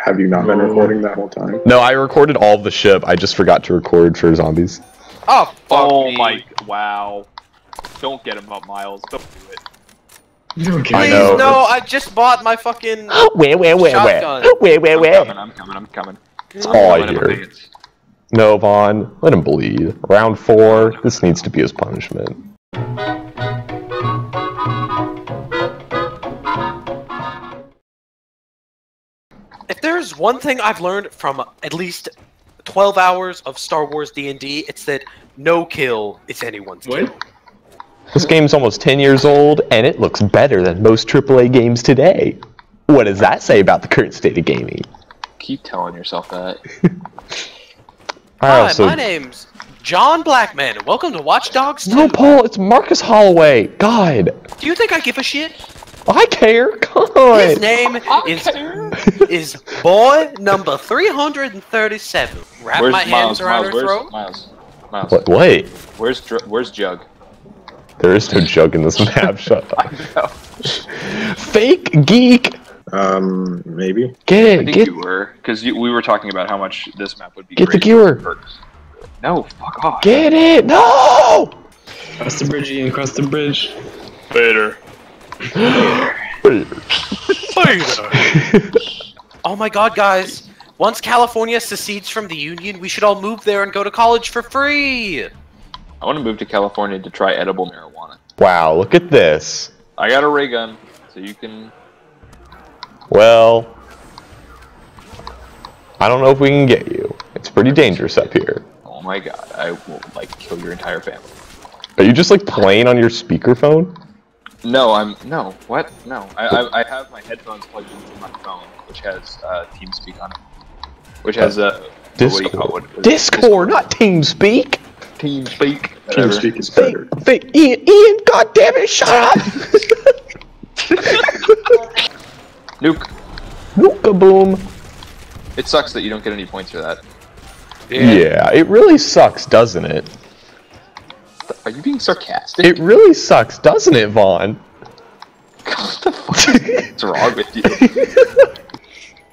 Have you not been recording that whole time? No, I recorded all of the ship. I just forgot to record for zombies. Oh, fuck Oh me. my, wow. Don't get him up, Miles. Don't do it. Please, I know. no, I just bought my fucking. Where, where, where, Shotgun. where? Where, where, I'm coming, I'm coming, I'm coming. That's all I hear. No, Vaughn, let him bleed. Round four, this needs to be his punishment. There's one thing I've learned from at least 12 hours of Star Wars D&D, it's that no kill is anyone's What? kill. This game's almost 10 years old, and it looks better than most AAA games today. What does that say about the current state of gaming? Keep telling yourself that. I Hi, also... my name's John Blackman, and welcome to Watch Dogs 2. No, Paul, it's Marcus Holloway. God, Do you think I give a shit? I care. Come on. His God. name is is boy number 337. Wrap Where's my Miles? hands around Miles, her where's throat. Miles? Miles. What? Wait, Where's Where's Jug? there is no jug in this map. Shut up. know. Fake geek. Um, maybe. Get I it. think Get. you were, because we were talking about how much this map would be. Get the great gear. No, fuck off. Get it. No. Cross the bridge, Ian. Cross the bridge. Later. Oh my god, guys. Once California secedes from the Union, we should all move there and go to college for free. I want to move to California to try edible marijuana. wow. Look at this. I got a ray gun, so you can. Well, I don't know if we can get you. It's pretty dangerous up here. Oh my god, I will like kill your entire family. Are you just like playing on your speakerphone? No, I'm no. What? No, I I, I have my headphones plugged into my phone, which has uh, TeamSpeak on it, which has uh, what do you call Discord. it? Discord, not TeamSpeak. TeamSpeak. Whatever. TeamSpeak is Fake, better. fake. Ian, Ian, God damn it, shut up. Nuke. Nooka boom. It sucks that you don't get any points for that. Yeah, it really sucks, doesn't it? You being sarcastic? It really sucks, doesn't it, Vaughn? what the fuck is wrong with you?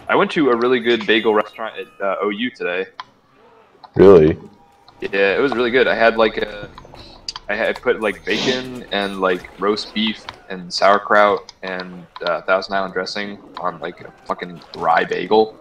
I went to a really good bagel restaurant at uh, OU today. really? Yeah, it was really good. I had like a, I had put like bacon and like roast beef and sauerkraut and uh, Thousand Island dressing on like a fucking rye bagel.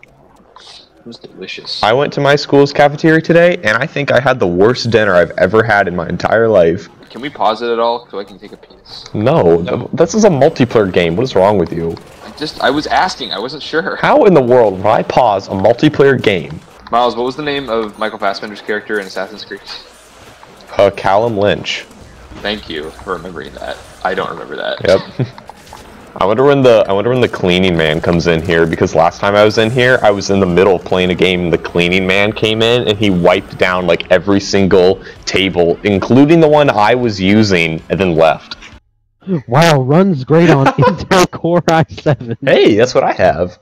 It was delicious. I went to my school's cafeteria today, and I think I had the worst dinner I've ever had in my entire life. Can we pause it at all so I can take a piss? No, th- this is a multiplayer game. What is wrong with you? I just I was asking. I wasn't sure. How in the world would I pause a multiplayer game? Miles, what was the name of Michael Fassbender's character in Assassin's Creed? Uh, Callum Lynch. Thank you for remembering that. I don't remember that. Yep. I wonder when the I wonder when the cleaning man comes in here because last time I was in here, I was in the middle of playing a game. And the cleaning man came in and he wiped down like every single table, including the one I was using, and then left. Wow, runs great on Intel Core i7. Hey, that's what I have.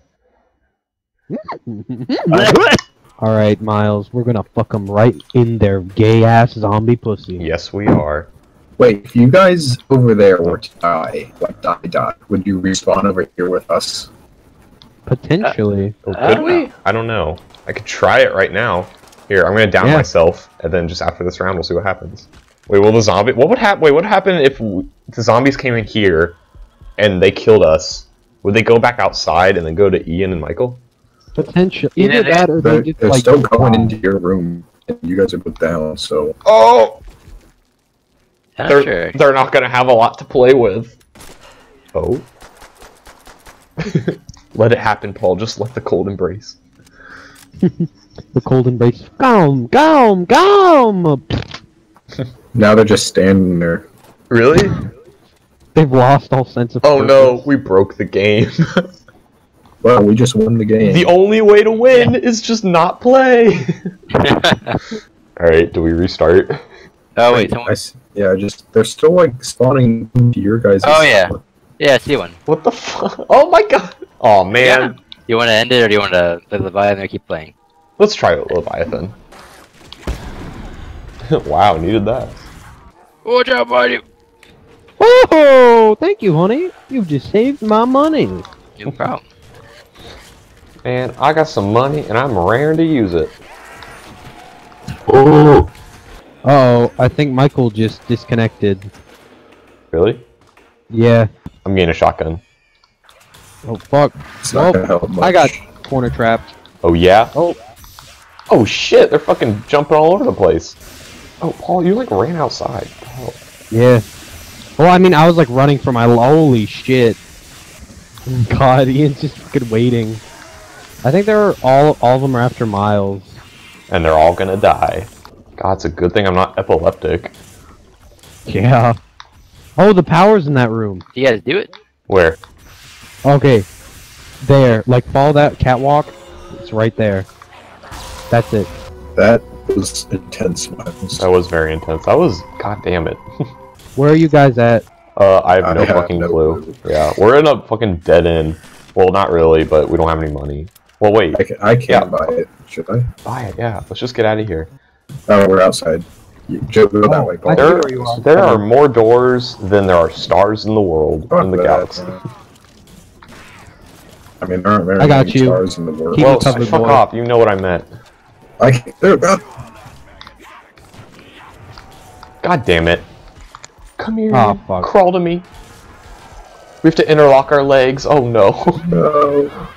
All right, Miles, we're gonna fuck them right in their gay ass zombie pussy. Yes, we are. Wait, if you guys over there were to die, like die die, would you respawn over here with us? Potentially. Uh, or could we? I don't know. I could try it right now. Here, I'm gonna down Yeah. myself, and then just after this round, we'll see what happens. Wait, will the zombie? What would happen? Wait, what would happen if the zombies came in here, and they killed us? Would they go back outside and then go to Ian and Michael? Potentially. Either they- that or they They're, just they're like. still going into your room, and you guys are put down. So Oh, Not they're sure. they're not gonna have a lot to play with. Oh, let it happen, Paul. Just let the cold embrace. The cold embrace. Gum, gum, gum! now they're just standing there. Really? They've lost all sense of Oh no, we broke the game. Well, we just won the game. the only way to win is just not play. All right, do we restart? oh wait, I someone. s- yeah, just they're still like spawning into your guys. Oh, yeah. Yeah, I see one. What the fuck? Oh my god! Oh man, You want to end it or do you want to let Leviathan keep playing? let's try it, Leviathan. wow, needed that. Watch out, buddy. Whoa! Thank you, honey. You've just saved my money. No problem. And I got some money, and I'm raring to use it. Oh, Oh, I think Michael just disconnected. Really? Yeah. I'm getting a shotgun. Oh fuck. it's not Oh, gonna help much. I got corner trapped. Oh yeah? Oh. Oh shit, they're fucking jumping all over the place. Oh, Paul, you like ran outside. Oh. Yeah. Well, I mean, I was like running for my holy shit. God, Ian's just fucking waiting. I think they're all all of them are after Miles. And they're all gonna die. God, it's a good thing I'm not epileptic. Yeah. Oh, the power's in that room. You guys do it? Where? Okay. There. Like follow that catwalk. It's right there. That's it. That was intense, Miles. That was very intense. That was, god damn it. Where are you guys at? Uh, I have I no have fucking no clue. clue. Yeah, we're in a fucking dead end. Well, not really, but we don't have any money. Well, wait. I, can, I can't Yeah. buy it. Should I? Buy it, yeah. Let's just get out of here. Oh, we're outside. Joe, go that Oh, way, Paul. There, are. there are more doors than there are stars in the world, Fuck in the galaxy. I mean, there aren't very I got many you. stars in the world. Keep Well, it covered, fuck boy. off. You know what I meant. I can't, there, God, God damn it. Come here. Aw, fuck. Crawl to me. We have to interlock our legs. Oh no. no.